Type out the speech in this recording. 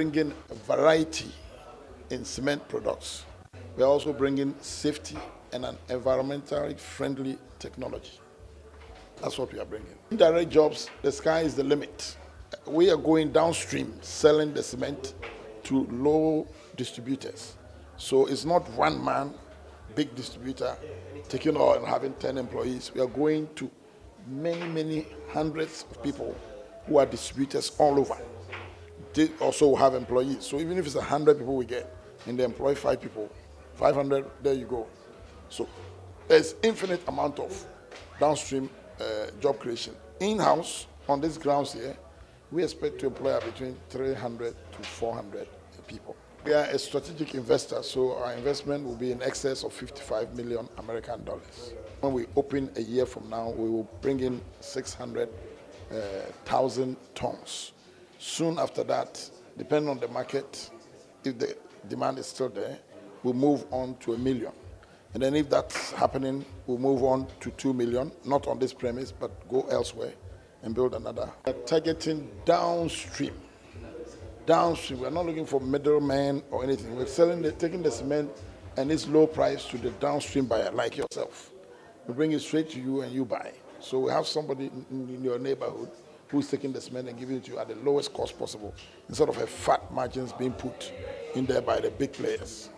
bringing a variety in cement products. We are also bringing safety and an environmentally friendly technology. That's what we are bringing. Indirect jobs, the sky is the limit. We are going downstream, selling the cement to low distributors. So it's not one man, big distributor, taking all and having 10 employees. We are going to many, many hundreds of people who are distributors all over. They also have employees. So even if it's 100 people we get, and they employ five people, 500, there you go. So there's infinite amount of downstream uh, job creation. In-house, on these grounds here, we expect to employ between 300 to 400 people. We are a strategic investor, so our investment will be in excess of 55 million American dollars. When we open a year from now, we will bring in 600,000 uh, tons. Soon after that, depending on the market, if the demand is still there, we'll move on to a million. And then if that's happening, we'll move on to 2 million, not on this premise, but go elsewhere and build another. We're targeting downstream. Downstream. We're not looking for middlemen or anything. We're selling the, taking the cement and its low price to the downstream buyer like yourself. We bring it straight to you and you buy. So we have somebody in, in your neighborhood who's taking the cement and giving it to you at the lowest cost possible instead of a fat margins being put in there by the big players.